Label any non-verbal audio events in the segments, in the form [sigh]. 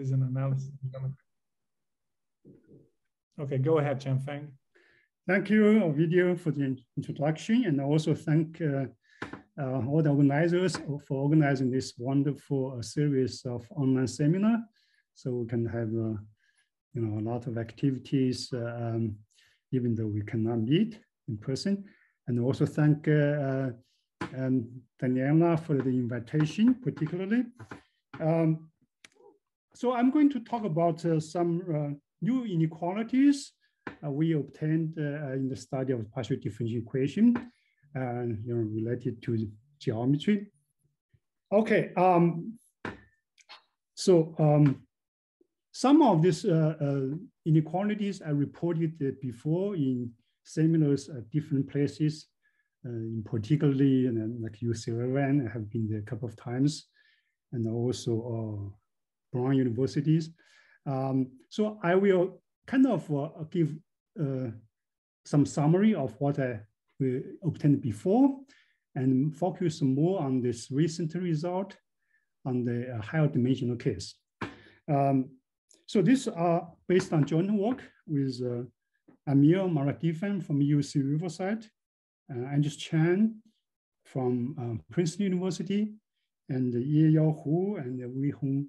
is an analysis. Okay, go ahead, Feng. Thank you, Ovidio, for the introduction, and also thank uh, uh, all the organizers for organizing this wonderful uh, series of online seminar. So we can have, uh, you know, a lot of activities, uh, um, even though we cannot meet in person. And also thank uh, um, Daniela for the invitation, particularly. Um, so I'm going to talk about some new inequalities uh, we obtained uh, in the study of partial differential equation and you know, related to geometry. Okay, um, so um, some of these uh, uh, inequalities are reported before in seminars at different places, uh, in particularly like UCLA, I have been there a couple of times, and also Brown universities. Um, so I will kind of uh, give uh, some summary of what I we obtained before and focus more on this recent result on the uh, higher dimensional case. Um, so these are based on joint work with uh, Amir Moradifam from UC Riverside, uh, Alice Chang from um, Princeton University, and Yeyao Hu and Weihong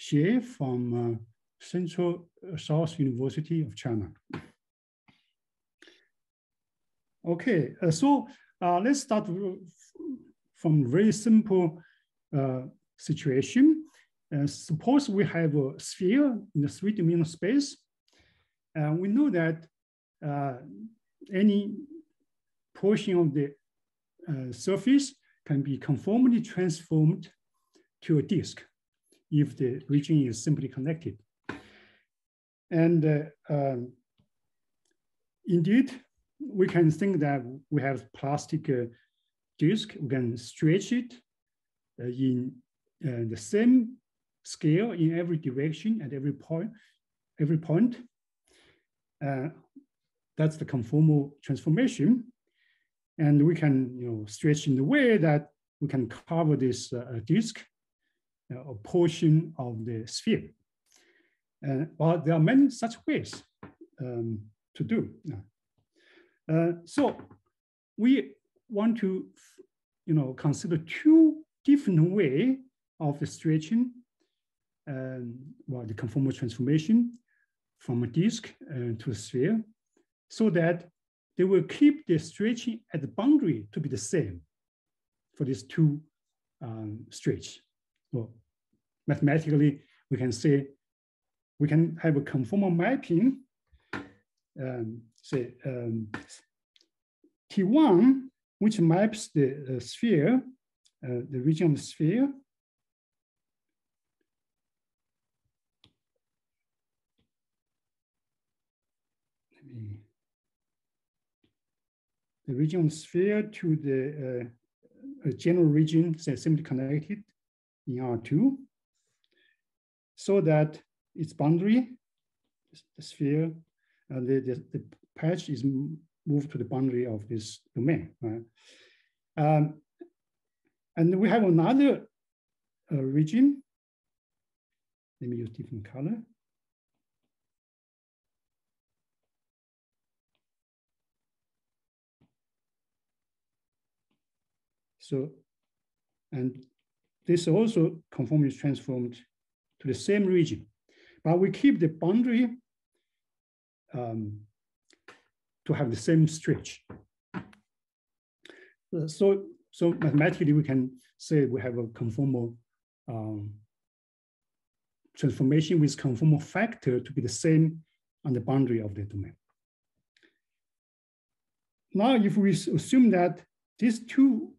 Xie from uh, Central uh, South University of China. Okay, uh, so uh, let's start from very simple uh, situation. Uh, suppose we have a sphere in the three-dimensional space. and we know that uh, any portion of the surface can be conformally transformed to a disk if the region is simply connected. And uh, um, indeed, we can think that we have plastic uh, disk, we can stretch it uh, in uh, the same scale in every direction at every point. Every point. Uh, that's the conformal transformation. And we can you know, stretch in the way that we can cover this uh, disk, a portion of the sphere. Uh, but there are many such ways um, to do. Uh, so we want to, you know, consider two different way of the stretching, um, well, the conformal transformation from a disk uh, to a sphere, so that they will keep the stretching at the boundary to be the same for these two um, stretch. Well, mathematically, we can say we can have a conformal mapping, um, say um, T1, which maps the uh, sphere, uh, the region of the sphere. The region of the sphere to the uh, general region, say simply connected in R2, so that its boundary, the sphere, uh, the, the, the, patch is moved to the boundary of this domain. Right? Um, and we have another uh, region. Let me use different color. So, and this also conformally transformed to the same region. But we keep the boundary um, to have the same stretch. Uh, so, so mathematically, we can say we have a conformal um, transformation with conformal factor to be the same on the boundary of the domain. Now, if we assume that these two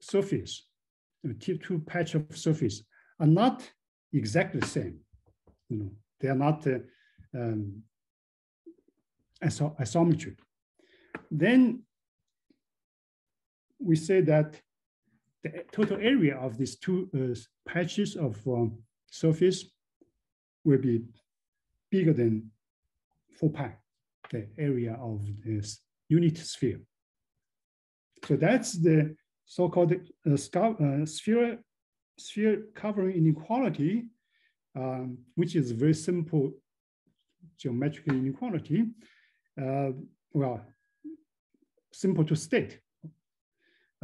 surfaces, two patch of surface, are not exactly the same, you know, they are not uh, um, isometric. Then we say that the total area of these two uh, patches of um, surface will be bigger than 4 pi, the area of this unit sphere. So that's the so-called uh, uh, sphere, sphere covering inequality um, which is very simple geometric inequality. Uh, well, simple to state,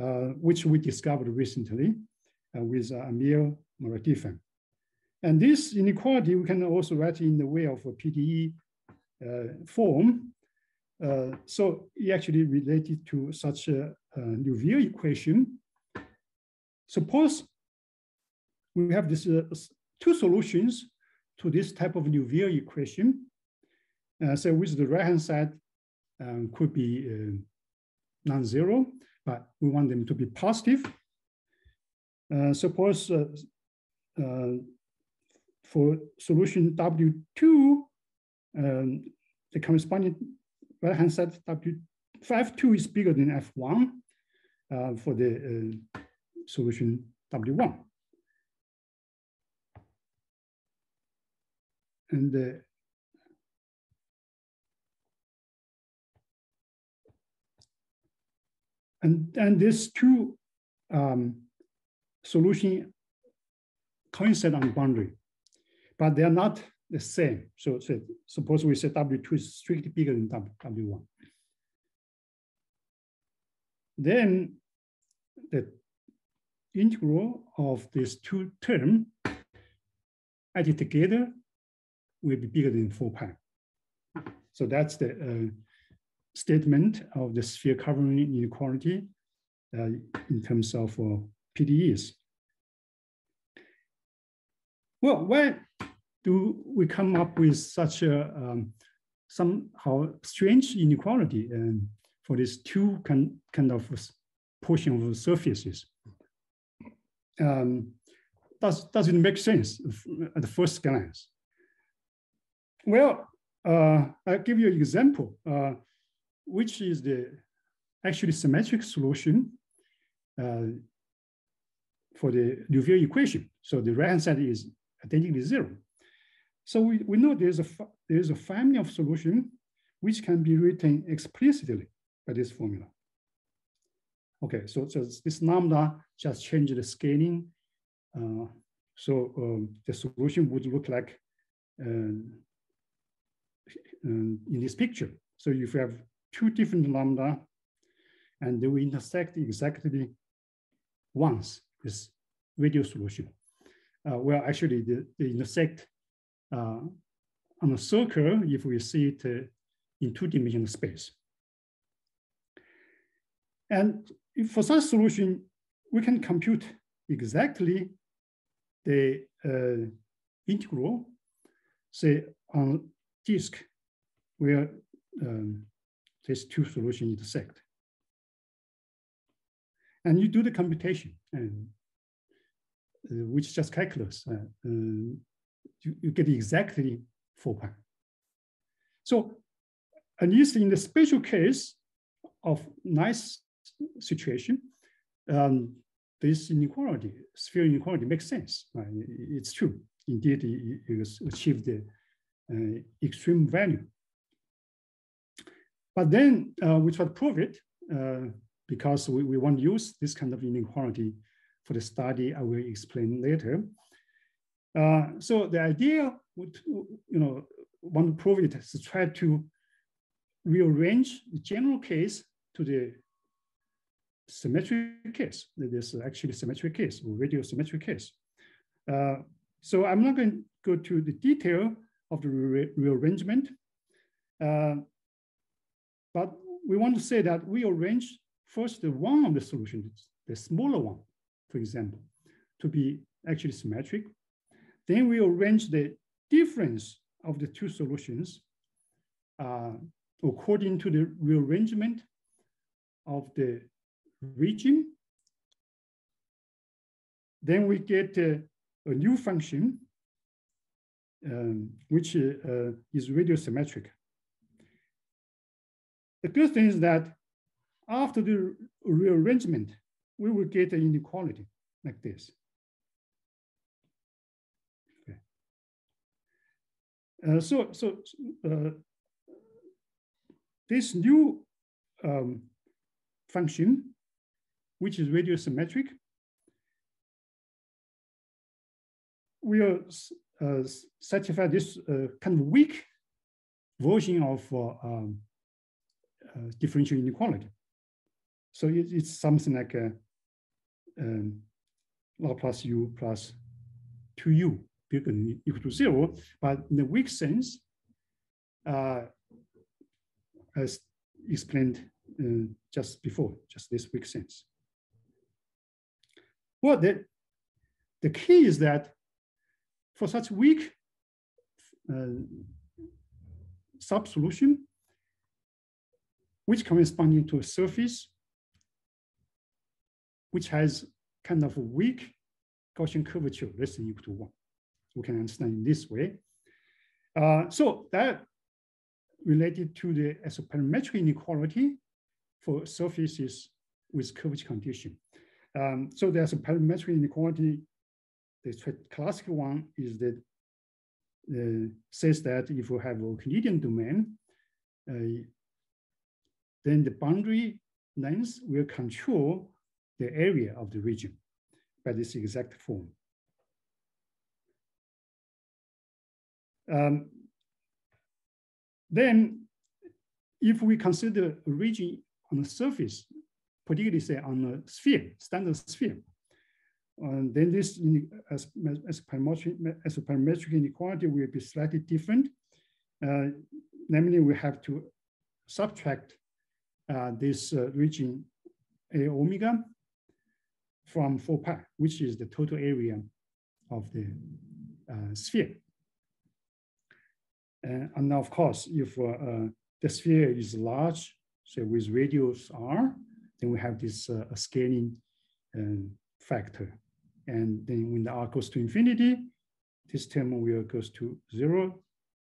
uh, which we discovered recently uh, with uh, Amir Moradifam. And this inequality we can also write in the way of a PDE uh, form. Uh, so it actually related to such a, a Liouville equation. Suppose we have this uh, two solutions to this type of Liouville equation. Uh, so with the right-hand side um, could be uh, non-zero, but we want them to be positive. Uh, suppose uh, uh, for solution W2, um, the corresponding right-hand side W, F2 is bigger than F1 uh, for the solution W1. And uh, and and these two um, solution coincide on boundary, but they are not the same. So, so suppose we say W2 is strictly bigger than W1. Then the integral of these two terms added together will be bigger than 4 pi. So that's the uh, statement of the sphere covering inequality uh, in terms of uh, PDEs. Well, why do we come up with such a um, somehow strange inequality um, for these two kind, kind of portion of surfaces? Um, does, does it make sense at the first glance? Well, uh, I'll give you an example, uh, which is the axially symmetric solution uh, for the Liouville equation. So the right-hand side is identically zero. So we, we know there's a, there's a family of solution which can be written explicitly by this formula. Okay, so, so this lambda just change the scaling. Uh, so um, the solution would look like uh, um, in this picture. So if you have two different lambda and they will intersect exactly once this radial solution. Uh, well, actually they, intersect uh, on a circle if we see it uh, in two-dimensional space. And for such solution, we can compute exactly the uh, integral, say on disk where um, these two solutions intersect. And you do the computation, and uh, which is just calculus. Uh, uh, you, you, get exactly 4 pi. So, at least in the special case of nice situation, um, this inequality, sphere inequality makes sense. Right? It's true. Indeed, it achieved the uh, extreme value. But then uh, we try to prove it uh, because we, we want to use this kind of inequality for the study I will explain later. Uh, so the idea would, you know, want to prove it is to try to rearrange the general case to the symmetric case. This is axially symmetric case or radial symmetric case. Uh, so I'm not going to go to the detail of the re rearrangement. Uh, but we want to say that we arrange first the one of the solutions, the smaller one, for example, to be axially symmetric. Then we arrange the difference of the two solutions uh, according to the rearrangement of the region. Then we get uh, a new function, um, which uh, is radial symmetric. The good thing is that after the rearrangement, we will get an inequality like this. Okay. Uh, so, so uh, this new um, function, which is radial symmetric, will uh, satisfy this uh, kind of weak version of uh, um, differential inequality. So it, it's something like a, um, log plus u plus 2u bigger than equal to zero, but in the weak sense, uh, as explained uh, just before, just this weak sense. Well, the, the key is that for such weak uh, sub-solution, which corresponding to a surface which has kind of a weak Gaussian curvature less than equal to one. We can understand in this way. Uh, so that related to the isoperimetric inequality for surfaces with curvature condition. Um, so there's a parametric inequality. The classical one is that uh, says that if you have a Euclidean domain, uh, then the boundary length will control the area of the region by this exact form. Um, then if we consider a region on the surface, particularly say on a sphere, standard sphere, and then this as, as, parametric, isoperimetric inequality will be slightly different. Uh, namely, we have to subtract this uh, region A omega from 4 pi, which is the total area of the uh, sphere. Uh, and of course, if uh, uh, the sphere is large, so with radius r, then we have this uh, scaling um, factor. And then when the r goes to infinity, this term will goes to zero,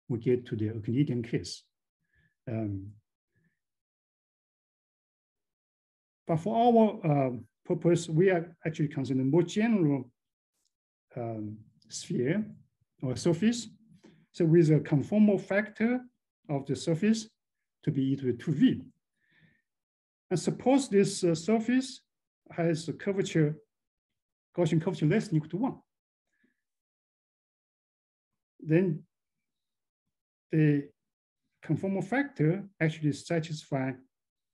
we get to the Euclidean case. Um, but for our uh, purpose, we are actually considering more general um, sphere or surface. So with a conformal factor of the surface to be equal to 2v. And suppose this uh, surface has a curvature, Gaussian curvature less than equal to one. Then the conformal factor actually satisfies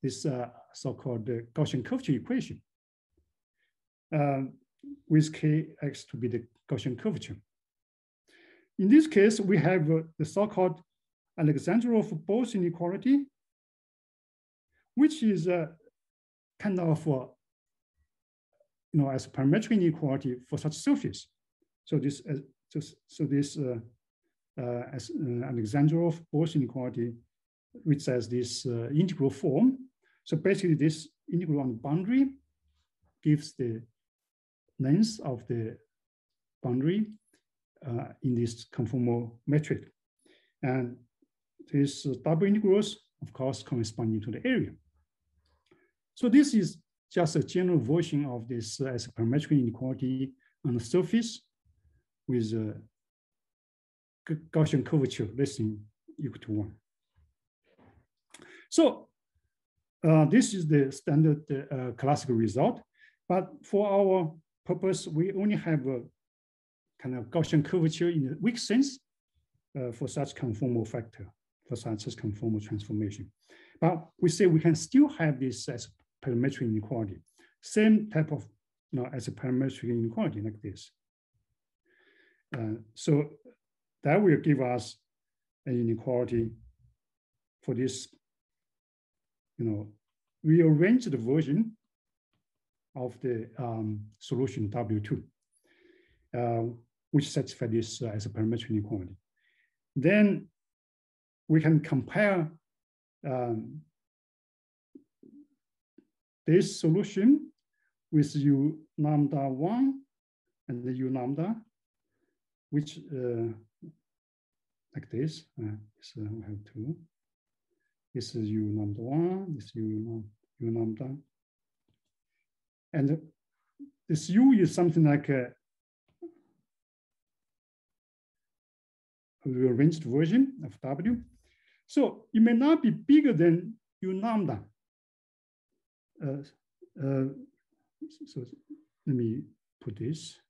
this uh, so-called uh, Gaussian curvature equation uh, with kx to be the Gaussian curvature. In this case, we have uh, the so-called Alexandrov-Bol inequality, which is a kind of, uh, you know, isoperimetric inequality for such surface. So this, uh, so, this uh, uh, as uh, Alexandrov-Bol inequality, which has this uh, integral form. So basically, this integral on the boundary gives the length of the boundary uh, in this conformal metric. And this double integrals, of course, corresponding to the area. So this is just a general version of this uh, isoperimetric inequality on the surface with a Gaussian curvature less than equal to one. So this is the standard uh, classical result. But for our purpose, we only have a kind of Gaussian curvature in a weak sense uh, for such conformal factor, for such as conformal transformation. But we say we can still have this as parametric inequality. Same type of, you know, isoperimetric inequality like this. Uh, so that will give us an inequality for this, you know, rearrange the version of the um, solution W2, uh, which satisfies this uh, isoperimetric inequality. Then we can compare um, this solution with u lambda one and the u lambda, which uh, like this. Uh, so we have two. This is u number one. This is u, u lambda. And this u is something like a, a rearranged version of w. So it may not be bigger than u lambda. Uh, uh, so let me put this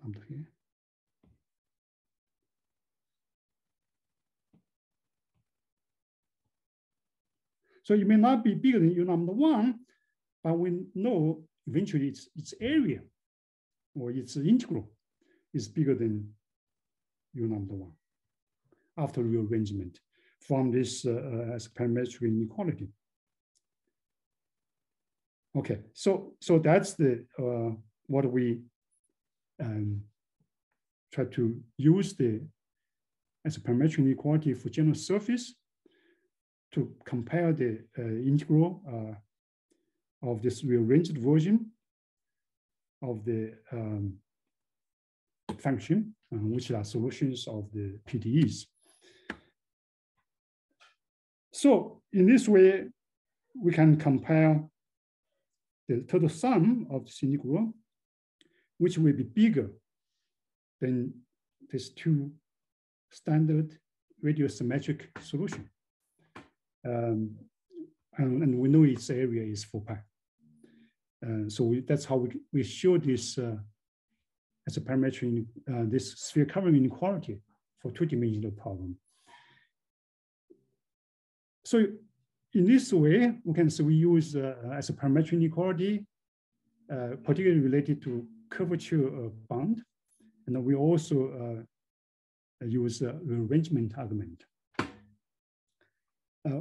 lambda here. So it may not be bigger than u number one, but we know eventually its, its area or its integral is bigger than u number one after rearrangement from this uh, uh, isoperimetric inequality. Okay, so so that's the uh, what we um, try to use the isoperimetric inequality for general surface to compare the uh, integral uh, of this rearranged version of the um, function, uh, which are solutions of the PDEs. So in this way, we can compare the total sum of this integral, which will be bigger than these two standard radial symmetric solution. Um, and, and, we know its area is 4 pi. Uh, so we, that's how we, we show this uh, isoperimetric, uh, this sphere covering inequality for two-dimensional problem. So in this way, we can say we use uh, isoperimetric inequality, uh, particularly related to curvature bound. And we also uh, use the arrangement argument. Uh,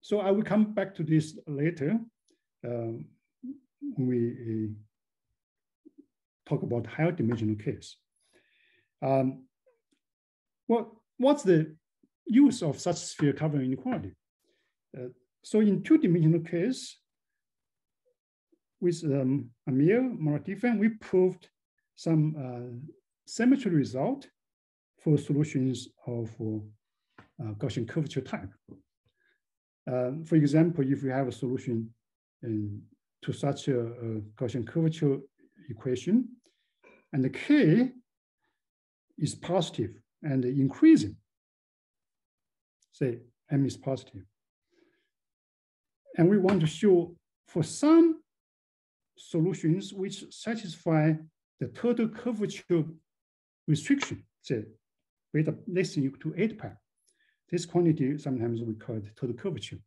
so I will come back to this later um, when we uh, talk about higher dimensional case. Um, well, what's the use of such sphere covering inequality? Uh, so in two-dimensional case, with um, Amir Moradifam, we proved some uh, symmetry result for solutions of uh, Gaussian curvature type. Uh, for example, if you have a solution to such a, a Gaussian curvature equation, and the k is positive and increasing, say m is. And we want to show for some solutions which satisfy the total curvature restriction, say beta less than equal to 8 pi. This quantity sometimes we call it total curvature,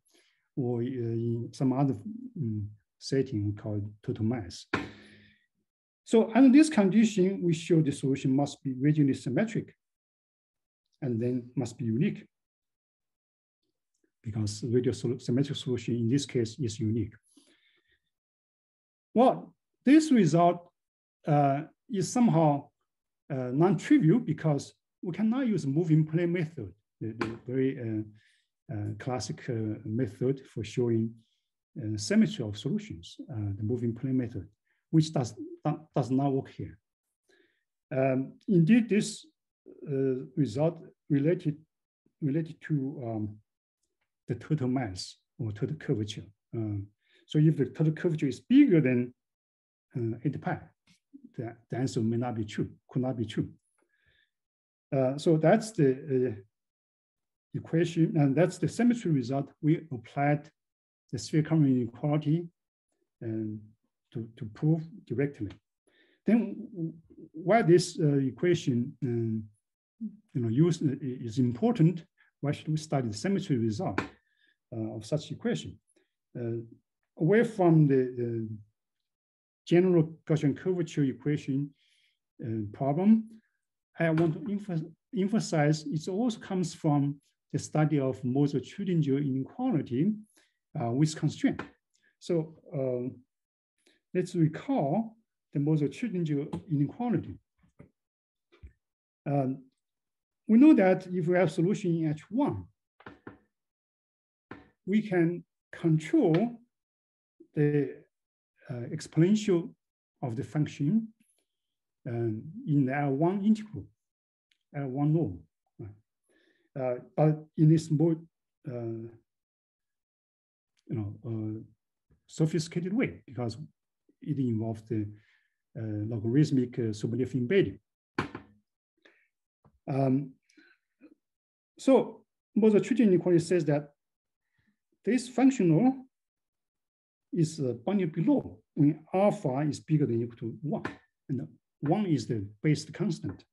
or uh, in some other um, setting called total mass. So under this condition, we show the solution must be radially symmetric and then must be unique because radial symmetric solution in this case is unique. Well, this result uh, is somehow uh, non-trivial because we cannot use moving plane method, the, the very uh, uh classic uh, method for showing symmetry of solutions, the moving plane method, which does, does not work here. Um, indeed, this result related, related to um, the total mass or total curvature. Um, so if the total curvature is bigger than uh, 8 pi, the, the answer may not be true, could not be true. Uh, so that's the equation, and that's the symmetry result. We applied the sphere inequality and to, to prove directly. Then why this uh, equation um, you know, use, uh, is important, why should we study the symmetry result uh, of such equation? Uh, away from the, the general Gaussian curvature equation uh, problem, I want to emphasize it also comes from the study of Moser-Trudinger inequality uh, with constraint. So um, let's recall the Moser-Trudinger inequality. Um, we know that if we have solution in H1, we can control the uh, exponential of the function um, in the L1 integral, L1 norm. Uh, but in this more, uh, you know, uh, sophisticated way because it involves the uh, logarithmic uh, Sobolev embedding. Um, so Moser-Trudinger inequality says that this functional is uh, bounded below when alpha is bigger than equal to one, and one is the base constant.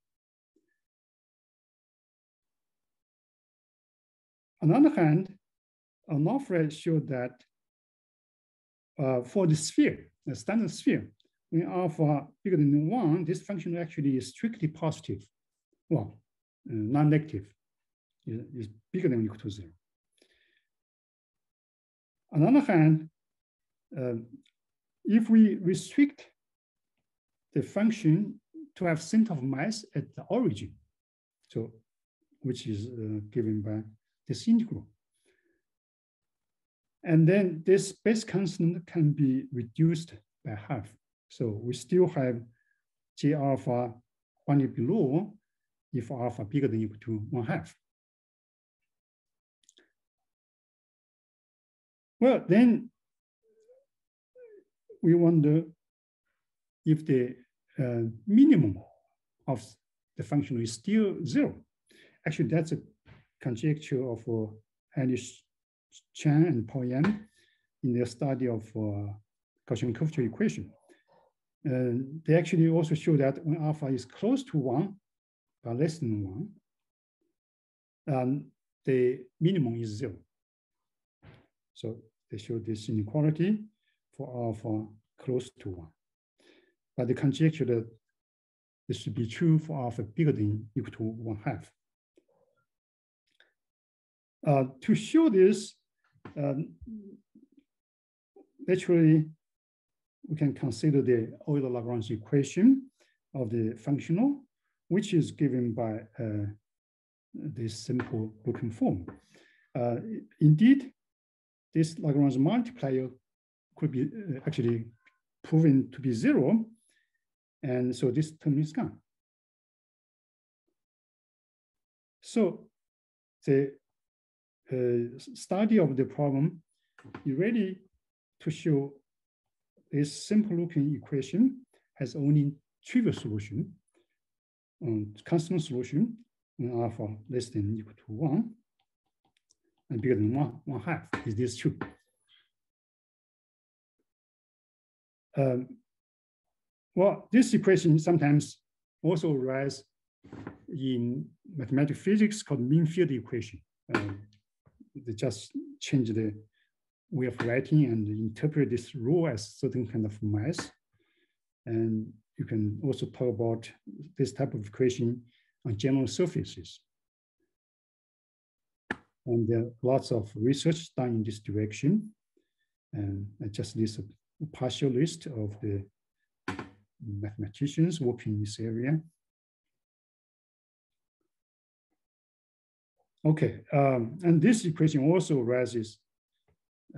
On the other hand, Onofri showed that uh, for the sphere, the standard sphere, when alpha bigger than one, this function actually is strictly positive. Well, uh, non-negative is, bigger than or equal to zero. On the other hand, uh, if we restrict the function to have center of mass at the origin, so which is uh, given by this integral. And then this base constant can be reduced by half. So we still have J alpha only below if alpha bigger than equal to one half. Well, then we wonder if the uh, minimum of the function is still zero. Actually, that's a conjecture of uh, Alice Chang and Paul Yang in their study of uh, Gaussian curvature equation. Uh, they actually also show that when alpha is close to one, but less than one, um, the minimum is zero. So they show this inequality for alpha close to one. But they conjecture that this should be true for alpha bigger than equal to one half. Uh, to show this, um, we can consider the Euler-Lagrange equation of the functional, which is given by uh, this simple looking form. Uh, indeed, this Lagrange multiplier could be uh, actually proven to be zero. And so this term is gone. So the study of the problem is ready to show this simple looking equation has only trivial solution, um, constant solution when alpha less than equal to one and bigger than one, one half. Is this true? Um, well, this equation sometimes also arises in mathematical physics called mean field equation. Um, they just change the way of writing and interpret this rule as certain kind of mass. And you can also talk about this type of equation on general surfaces. And there are lots of research done in this direction. And I just list a partial list of the mathematicians working in this area. Okay, um, and this equation also arises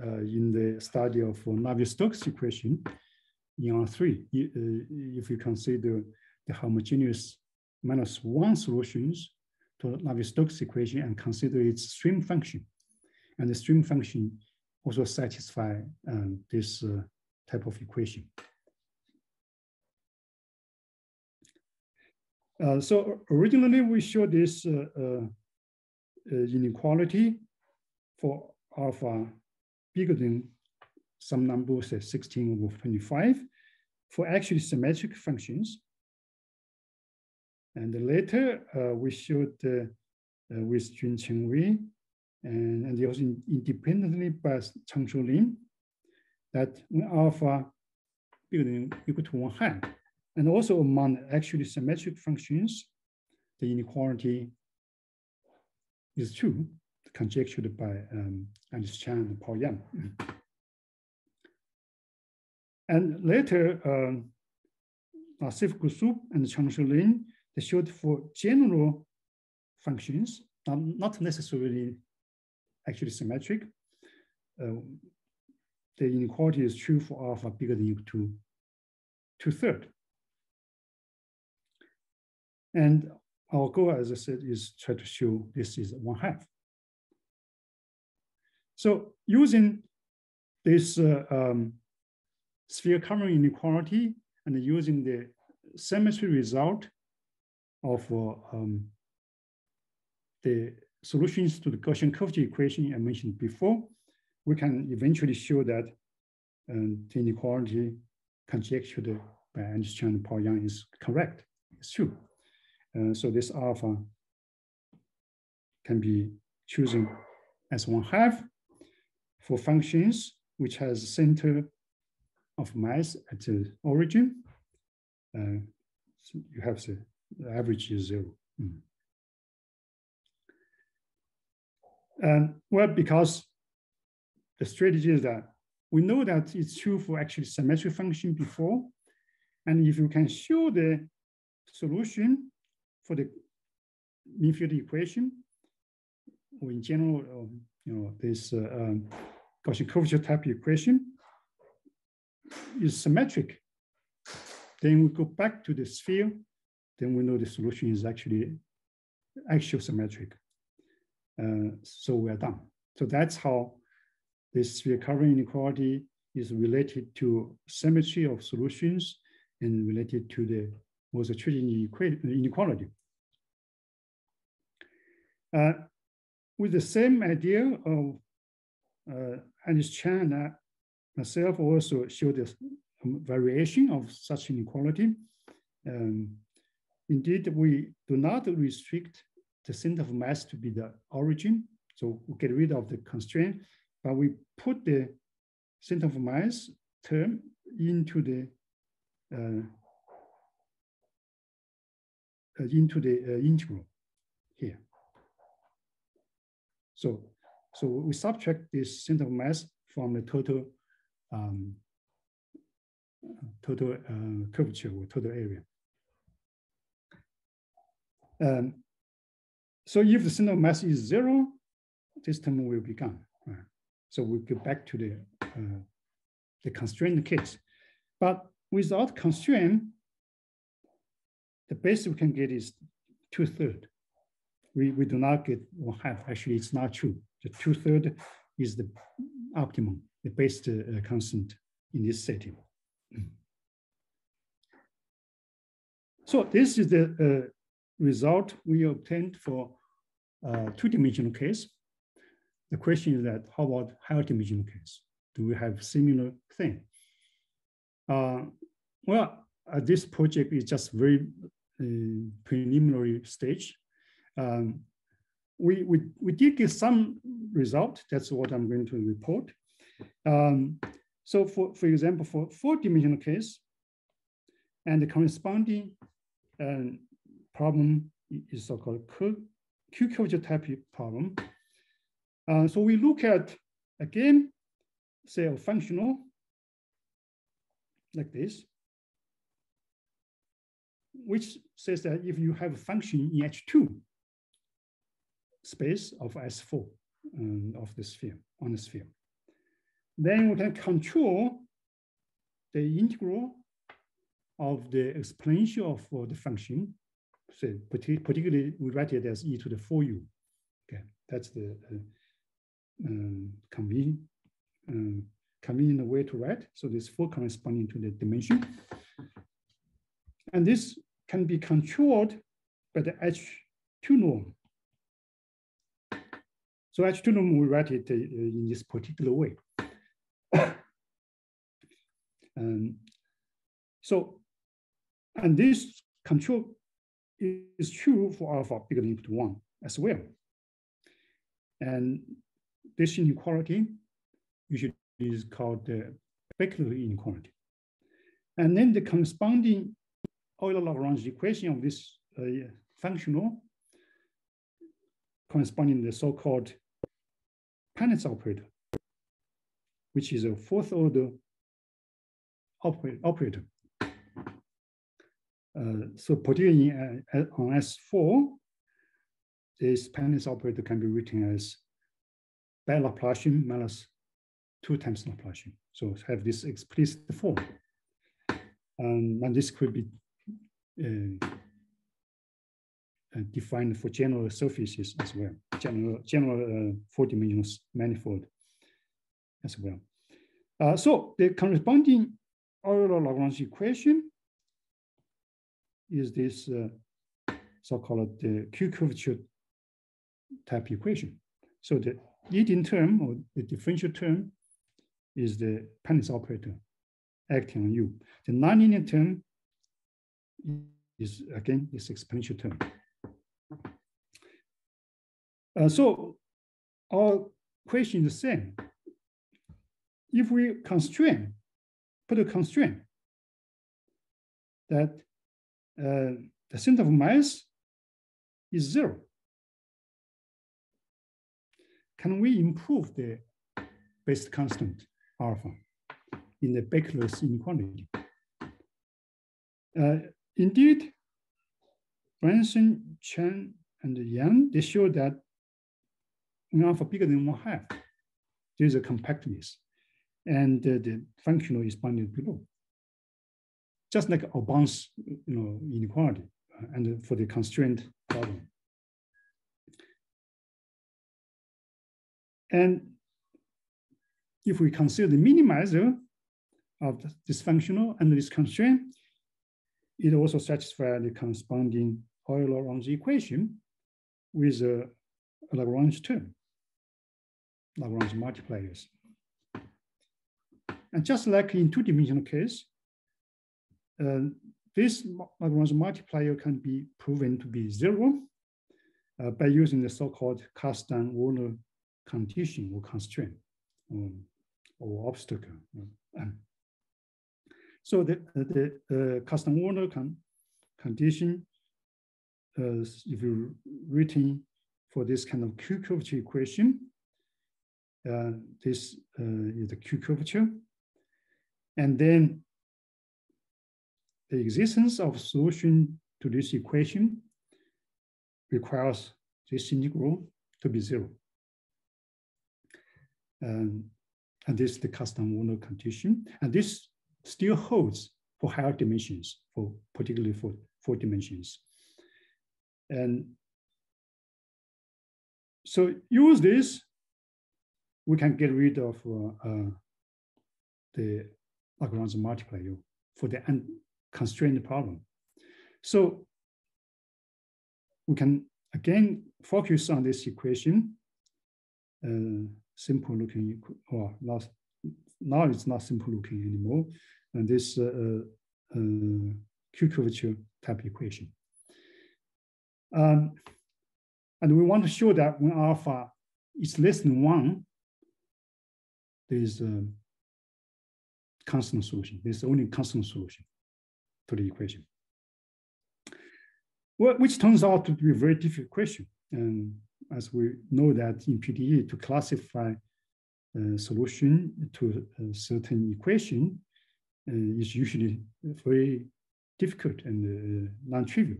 uh, in the study of Navier-Stokes equation in R3. Uh, if you consider the homogeneous minus one solutions to Navier-Stokes equation and consider its stream function. And the stream function also satisfy um, this uh, type of equation. Uh, so originally we showed this uh, uh, uh, inequality for alpha bigger than some number, say 16 over 25, for axially symmetric functions. And later uh, we showed uh, uh, with Juncheng Wei and, and also independently by Chang-Shou Lin that when alpha bigger than equal to one half, and also among axially symmetric functions, the inequality is true, conjectured by um, Alice Chang and Paul Yang. And later, um, Nassif Ghoussoub and Chang-Shou Lin, they showed for general functions, not, not necessarily axially symmetric, uh, the inequality is true for alpha bigger than equal to two-thirds. And our goal, as I said, is try to show this is one half. So using this uh, um, sphere covering inequality and using the symmetry result of uh, um, the solutions to the Gaussian curvature equation I mentioned before, we can eventually show that um, the inequality conjectured by Einstein and Paul Yang is correct. It's true. Uh, so this alpha can be chosen as one half. for functions which has center of mass at the origin, uh, so you have the, the average is zero. Mm. And well, because the strategy is that we know that it's true for axially symmetric function before. And if you can show the solution for the mean field equation, or in general, um, you know, this uh, um, Gaussian curvature type equation is symmetric, then we go back to the sphere, then we know the solution is actually axisymmetric. Uh, so we're done. So that's how this sphere covering inequality is related to symmetry of solutions and related to the Moser-Chern inequality. Uh, with the same idea of uh, Alice Chang and myself also showed this variation of such inequality. Um, indeed, we do not restrict the center of mass to be the origin. So we get rid of the constraint, but we put the center of mass term into the uh, uh, into the uh, integral here. So, so we subtract this center of mass from the total um, total uh, curvature or total area. Um, so if the center of mass is zero, this term will be gone. Right? So we go back to the, uh, the constraint case. But without constraint, the best we can get is two third. We, we do not get one half. Actually, it's not true. The two third is the optimum, the best uh, constant in this setting. So this is the uh, result we obtained for uh, two-dimensional case. The question is that how about higher dimensional case? Do we have similar thing? Uh, well, uh, this project is just very uh, preliminary stage. Um, we, we, we did get some result. That's what I'm going to report. Um, so for, for example, for four-dimensional case, and the corresponding uh, problem is so-called Q curvature type problem. Uh, so we look at, again, say a functional like this, which says that if you have a function in H2 space of S4 um, of the sphere, on the sphere, then we can control the integral of the exponential of the function so particularly we write it as e to the 4u. Okay, that's the uh, um, convenient, um, convenient way to write. So this 4 corresponding to the dimension. And this can be controlled by the H2 norm. So H2 norm, we write it uh, in this particular way. [coughs] um, so, and this control is true for alpha bigger than equal to one as well. And this inequality usually is called the Beckner inequality. And then the corresponding Euler-Lagrange equation of this uh, functional corresponding to the so-called Paneitz operator, which is a fourth order operator. Uh, so particularly uh, on S4, this Paneitz operator can be written as bi-Laplacian minus two times Laplacian. So have this explicit form. Um, and this could be uh, defined for general surfaces as well, general, general uh, four-dimensional manifold as well. Uh, so the corresponding Euler-Lagrange equation is this uh, so-called the Q curvature type equation. So the leading term or the differential term is the Paneitz operator acting on U. The nonlinear term is again this exponential term. Uh, so our question is the same. if we constrain, put a constraint that uh, the center of mass is zero, can we improve the base constant alpha in the Beckner's inequality? Uh, indeed, Branson, Chang, and Yang, they show that alpha bigger than one half, there's a compactness and uh, the functional is bounded below. Just like Aubin's you know, inequality uh, and for the constraint problem. And if we consider the minimizer of this functional and this constraint, it also satisfies the corresponding Euler-Lagrange equation with a Lagrange term, Lagrange multipliers. And just like in two-dimensional case, uh, this Lagrange multiplier can be proven to be zero uh, by using the so-called Kazdan-Warner condition or constraint um, or obstacle. Um, so the, the uh, Kazdan-Warner con condition, uh, if you written for this kind of Q curvature equation, uh, this uh, is the Q curvature. And then the existence of solution to this equation requires this integral to be zero. Um, and this is the Kazdan-Warner condition. And this still holds for higher dimensions, for particularly for four dimensions. And so use this, we can get rid of uh, uh, the Lagrange multiplier for the unconstrained problem. So we can again focus on this equation, uh, simple looking, or not, now it's not simple looking anymore, and this uh, uh, uh Q curvature type equation. Um, and we want to show that when alpha is less than one, there is a constant solution. There's only constant solution to the equation. Well, which turns out to be a very difficult question. And as we know that in PDE, to classify a solution to a certain equation uh, is usually very difficult and uh, non-trivial.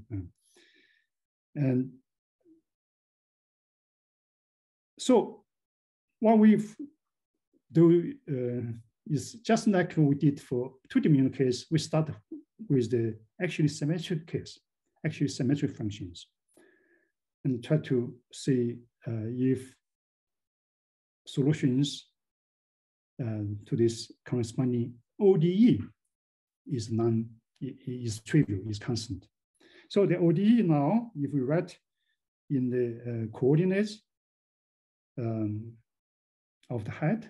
And so what we've do uh, is just like we did for two-dimensional case, we start with the axially symmetric case, axially symmetric functions, and try to see uh, if solutions uh, to this corresponding ODE is non is trivial, is constant. So the ODE now, if we write in the uh, coordinates um, of the height,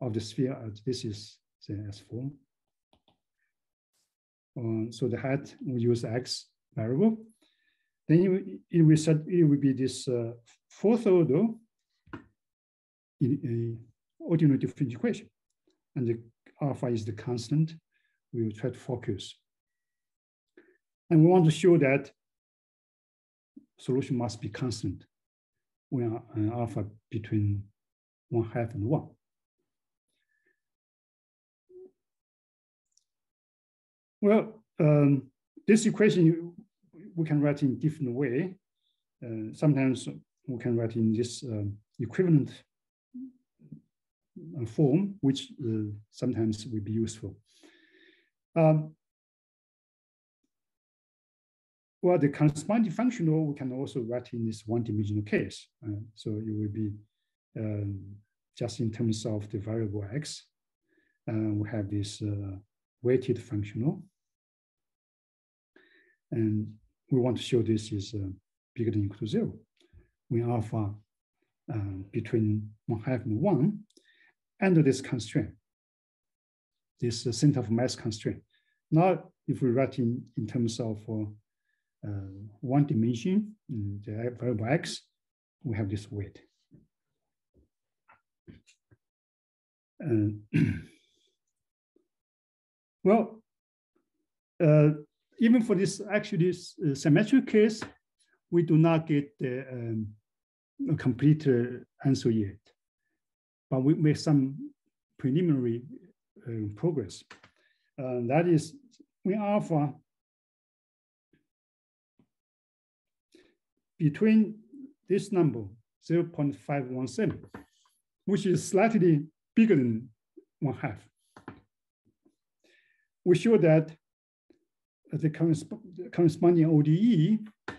of the sphere, uh, this is the S4. Um, so the hat we use X variable. Then it, it will set, it will be this uh, fourth order in a ordinary differential equation. And the alpha is the constant. We will try to focus. And we want to show that solution must be constant when uh, alpha between one half and one. Well, um, this equation we can write in different way. Uh, sometimes we can write in this um, equivalent uh, form, which uh, sometimes will be useful. Um, well, the corresponding functional we can also write in this one-dimensional case. Uh, so it will be um, just in terms of the variable x. Uh, we have this uh, weighted functional and we want to show this is uh, bigger than equal to zero when alpha uh, between one half and one under this constraint, this uh, center of mass constraint. Now, if we write in, in terms of uh, one dimension, the variable x, we have this weight. Uh, [clears throat] well, uh, even for this axially uh, symmetric case, we do not get the um, a complete uh, answer yet, but we make some preliminary uh, progress. Uh, that is when alpha between this number 0.517, which is slightly bigger than one half. We show that the corresponding ODE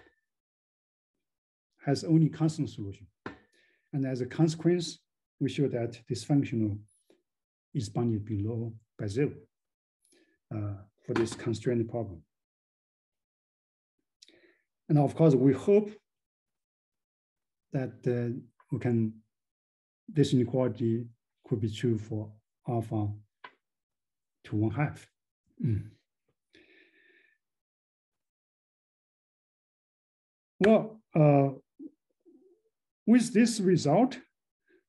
has only constant solution. And as a consequence, we show that this functional is bounded below by zero uh, for this constrained problem. And of course, we hope that uh, we can, this inequality could be true for alpha to one half. Mm. Well, uh, with this result,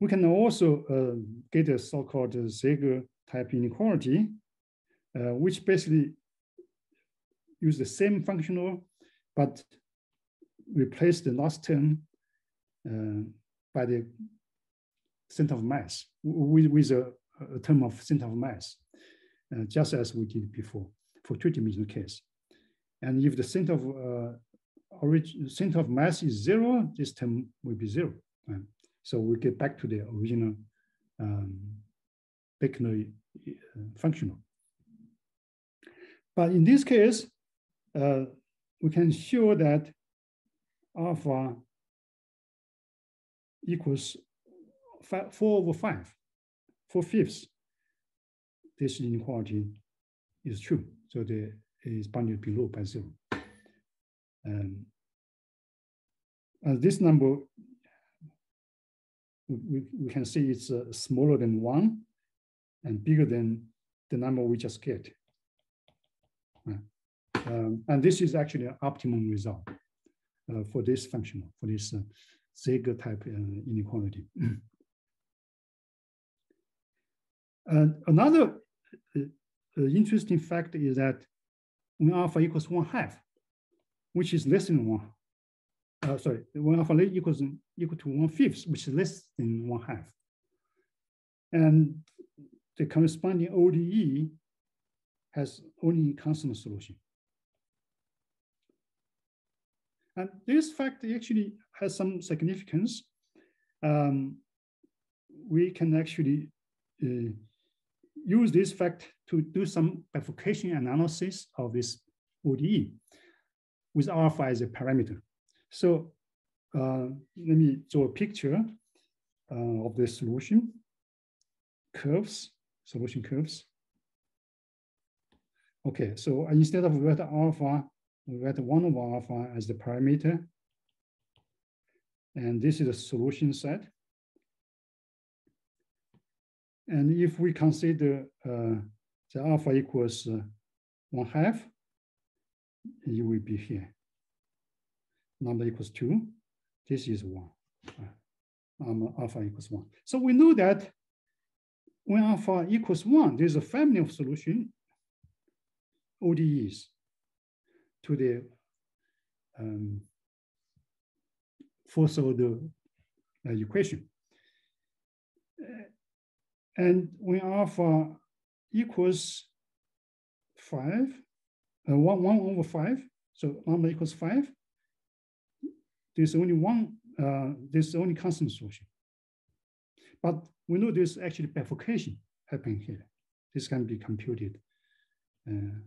we can also uh, get a so-called Szegő type inequality, uh, which basically use the same functional, but replace the last term uh, by the center of mass with, with a, a term of center of mass, uh, just as we did before for two-dimensional case. And if the center of uh, origin, center of mass is zero, this term will be zero. Right? So we get back to the original um, Bernoulli uh, functional. But in this case, uh, we can show that alpha equals five, four over five, four fifths. This inequality is true. So the is bounded below by zero. Um, and this number, we, we can see it's uh, smaller than one and bigger than the number we just get. Um, and this is actually an optimum result uh, for this functional, for this uh, Szegő type uh, inequality. [clears throat] and another uh, uh, interesting fact is that when alpha equals one half, which is less than one. Uh, sorry, when alpha equals equal to one fifth, which is less than one half. And the corresponding ODE has only constant solution. And this fact actually has some significance. Um, we can actually uh, use this fact to do some bifurcation analysis of this ODE with alpha as a parameter. So uh, let me draw a picture uh, of the solution curves, solution curves. Okay, so instead of write alpha, we one over alpha as the parameter. And this is the solution set. And if we consider uh, the alpha equals uh, one half, it will be here. Number equals two, this is one. Um, alpha equals one. So we know that when alpha equals one, there's a family of solution, ODEs, to the um, first order uh, equation. And when alpha equals five, uh, one, one over five, so lambda equals five, there's only one, uh, there's only constant solution. But we know there's actually bifurcation happening here. This can be computed. Uh,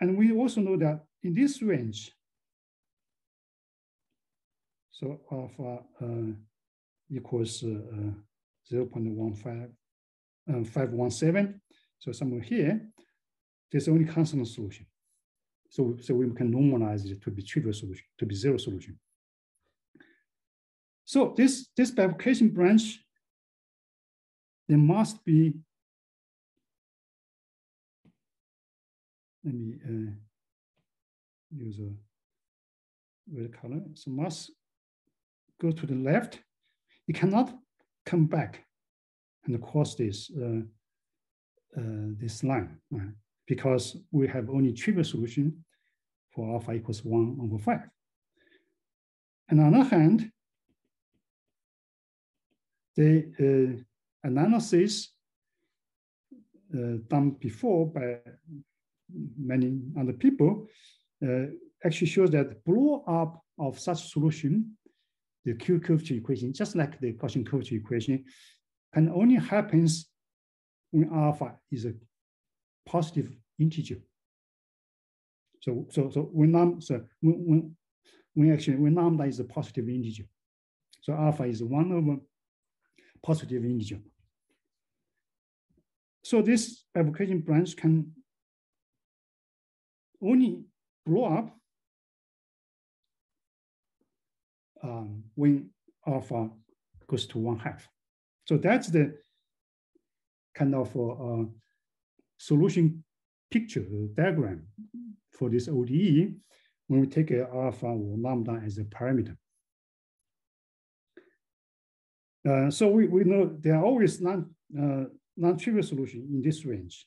and we also know that in this range, so alpha uh, equals uh, uh 0 0.15, um, 517, so somewhere here, there's only constant solution. So, so we can normalize it to be trivial solution, to be zero solution. So this, this bifurcation branch, there must be, let me uh, use a red color. So must go to the left. It cannot come back and cross this uh, uh, this line uh, because we have only trivial solution for alpha equals one over five. And on the other hand, the uh, analysis uh, done before by many other people uh, actually shows that blow up of such solution, the Q curvature equation, just like the Gaussian curvature equation, can only happens when alpha is a positive integer. So, so, so when num, so when, when, when actually when lambda is a positive integer, so alpha is one over positive integer. So this bifurcation branch can only blow up um, when alpha goes to one half. So that's the kind of uh, uh, solution picture diagram for this ODE when we take alpha or lambda as a parameter. Uh, so we, we know there are always non, uh, non-trivial solution in this range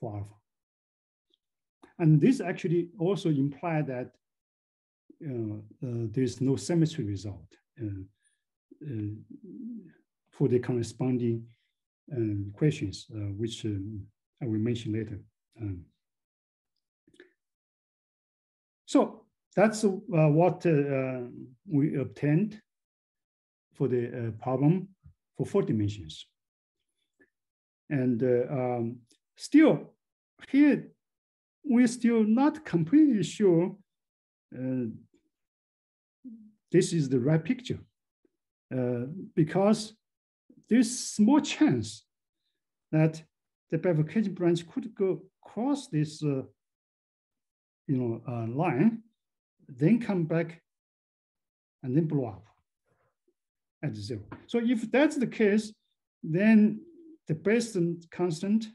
for alpha. And this actually also imply that uh, uh there's no symmetry result uh, for the corresponding um, questions, which um, I will mention later. Um, so that's what we obtained for the problem for four dimensions. And uh, um, still, here, we're still not completely sure uh, this is the right picture uh, because there's small chance that the bifurcation branch could go across this uh, you know, uh, line, then come back and then blow up at zero. So if that's the case, then the base constant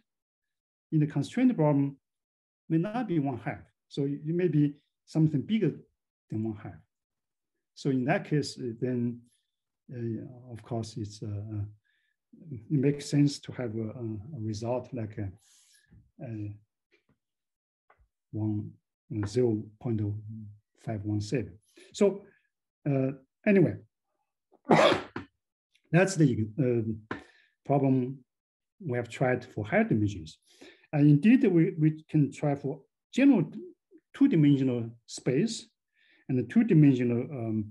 in the constraint problem may not be one half. So it may be something bigger than one half. So in that case, uh, then uh, of course it's uh, uh, it makes sense to have a, a result like a, a one zero point five one seven. So uh, anyway, [coughs] that's the uh, problem we have tried for higher dimensions. And indeed, we, we can try for general two-dimensional space and the two-dimensional um,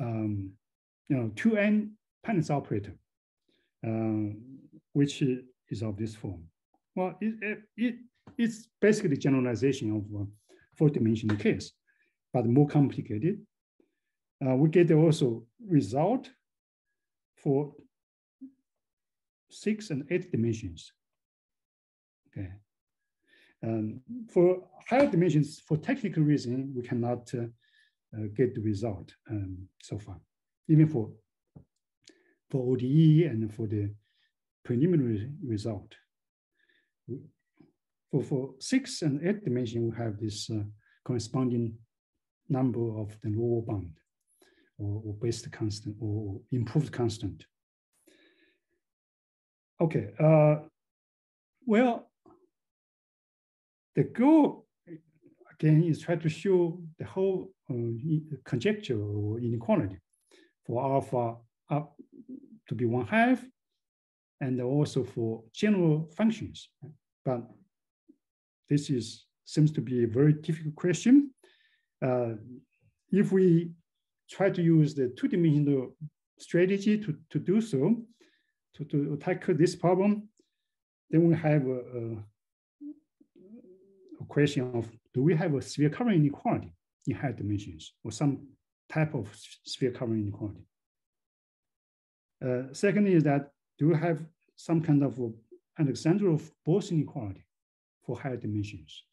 um, you know, 2n Paneitz operator, uh, which is of this form. Well, it, it, it it's basically generalization of four-dimensional case, but more complicated. Uh, we get also result for six and eight dimensions. Okay. Um, for higher dimensions, for technical reason, we cannot uh, uh, get the result um, so far, even for for ODE and for the preliminary result. For, for six and eight dimension, we have this uh, corresponding number of the lower bound or, or based constant or improved constant. Okay, uh, well, the goal again is try to show the whole uh, conjecture or inequality for alpha up to be one half and also for general functions. But this is seems to be a very difficult question. Uh, if we try to use the two-dimensional strategy to, to do so, to, to tackle this problem, then we have a, a, a question of, do we have a sphere covering inequality in higher dimensions or some type of sphere covering inequality? Uh, second is that, do we have some kind of Alexandrov Bol inequality for higher dimensions?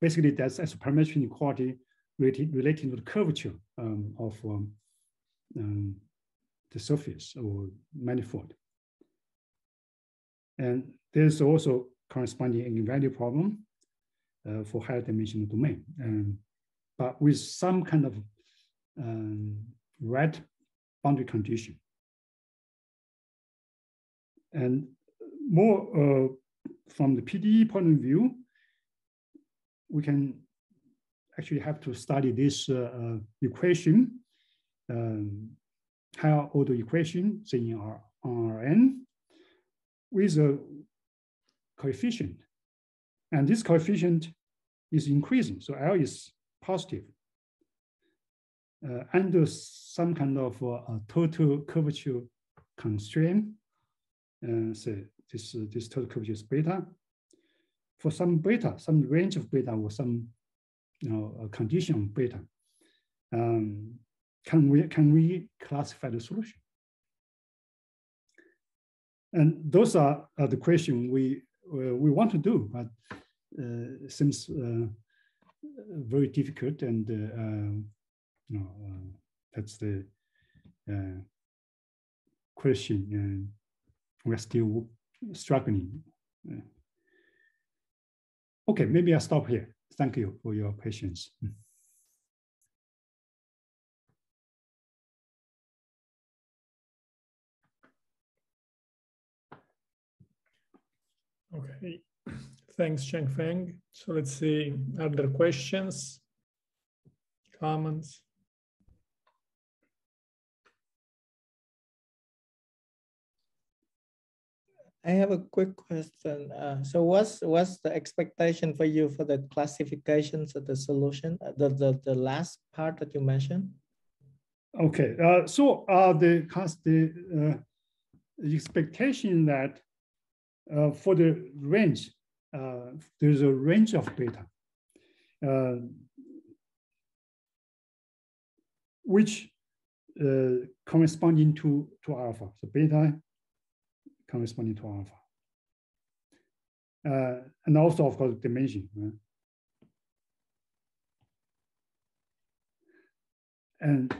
Basically, that's isoperimetric inequality related, relating to the curvature um, of um, um, the surface or manifold. And there's also corresponding eigenvalue problem uh, for higher dimensional domain. Um, but with some kind of um, red boundary condition. And more uh, from the PDE point of view, we can actually have to study this uh, uh, equation, um, higher order equation, say in R, Rn, with a coefficient. And this coefficient is increasing, so L is positive. Uh, under some kind of uh, total curvature constraint, uh, say this, this total curvature is beta. For some beta, some range of beta or some you know, condition beta, um, can we can we classify the solution? And those are, are the question we uh, we want to do, but uh, seems uh, very difficult and uh, um, you know uh, that's the uh, question and we're still struggling. Okay, maybe I'll stop here. Thank you for your patience. Okay, thanks, Changfeng. So let's see, are there questions, comments? I have a quick question. Uh, so what's what's the expectation for you for the classifications of the solution, uh, the, the, the last part that you mentioned? Okay, uh, so uh, the, the uh, expectation that uh, for the range, uh, there's a range of beta, uh, which uh, corresponding to, to alpha. So beta corresponding to alpha. Uh, and also, of course, dimension. Right? And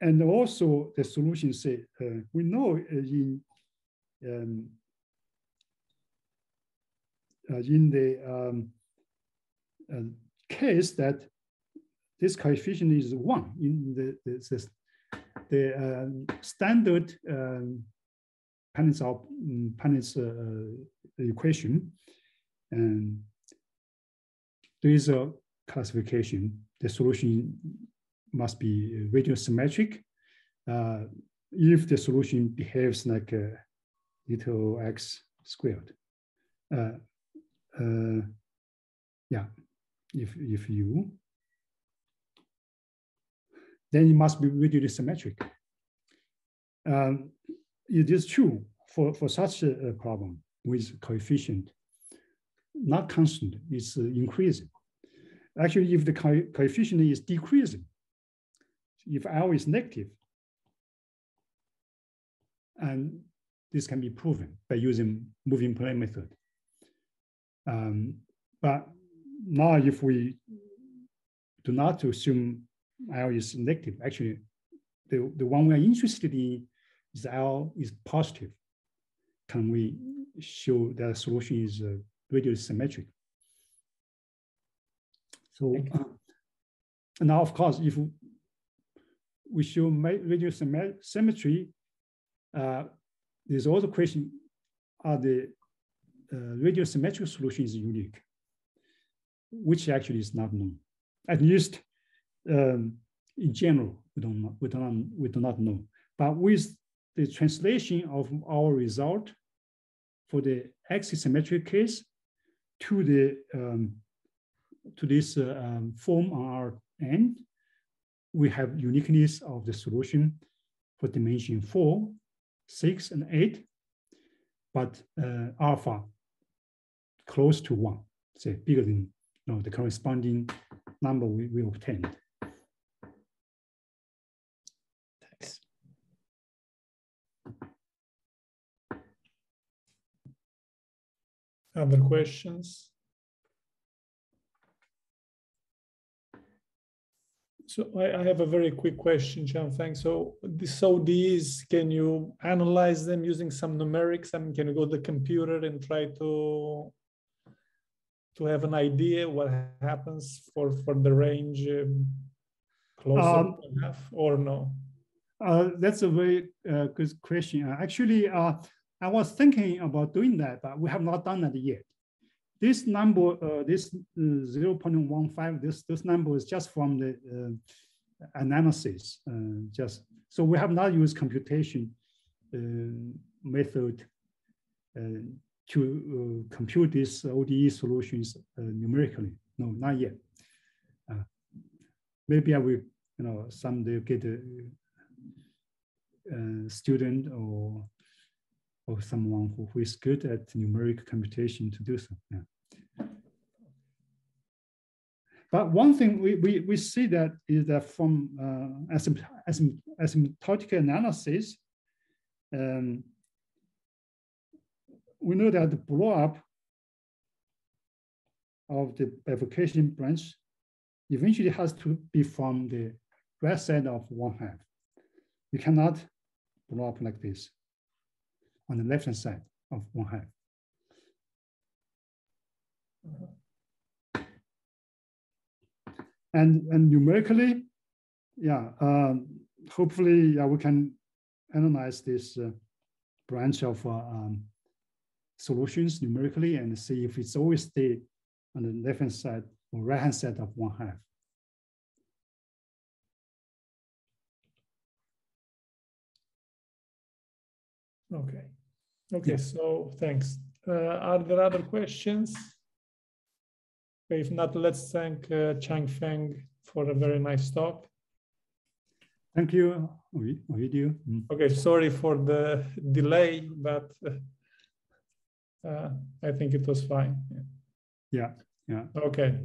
and also the solution say uh, we know in um, uh, in the um, uh, case that this coefficient is one in the the, the uh, standard um, Paneitz, Paneitz equation, and there is a classification. The solution must be radial symmetric. Uh, if the solution behaves like a little x squared. Uh, uh, yeah, if, if you, then it must be radially symmetric. Um, it is true for, for such a, a problem with coefficient, not constant, it's uh, increasing. Actually, if the co coefficient is decreasing, if L is negative, and this can be proven by using moving plane method. Um, but now if we do not assume L is negative, actually the, the one we're interested in is L is positive. Can we show that solution is uh, radially symmetric? So uh, now, of course, if we show radial symmetry, uh, there's also question, are the uh, radial symmetric solutions unique? Which actually is not known. At least um, in general, we don't know, we do not, we do not know. But with the translation of our result for the axisymmetric case to the um, to this uh, um, form on our end, we have uniqueness of the solution for dimension four six and eight, but uh, alpha close to one, say bigger than you know, the corresponding number we, we obtained. Thanks. Other questions? So I, I, have a very quick question, Changfeng. So so these, can you analyze them using some numerics? I mean, can you go to the computer and try to to have an idea what happens for for the range um, closer Um, to half or no? Uh, that's a very uh, good question. Uh, actually, uh, I was thinking about doing that, but we have not done that yet. This number, uh, this uh, 0.15, this this number is just from the uh, analysis. uh, just so we have not used computation method to compute these ODE solutions numerically. No, not yet. Maybe I will, you know, someday get a, a student or or someone who, who is good at numeric computation to do so. Yeah. But one thing we, we, we see that is that from uh, asymptotic, asymptotic analysis, um, we know that the blow up of the bifurcation branch eventually has to be from the right side of one half. You cannot blow up like this on the left hand side of one half. And, and numerically, yeah, um, hopefully yeah, we can analyze this uh, branch of uh, um, solutions numerically and see if it's always stay on the left hand side or right hand side of one half. Okay. Okay, Yeah. so thanks. Uh, are there other questions? If not, let's thank uh, Changfeng for a very nice talk. Thank you, Ovi- Ovidio. Mm. Okay, sorry for the delay, but uh, I think it was fine. Yeah, yeah. Okay,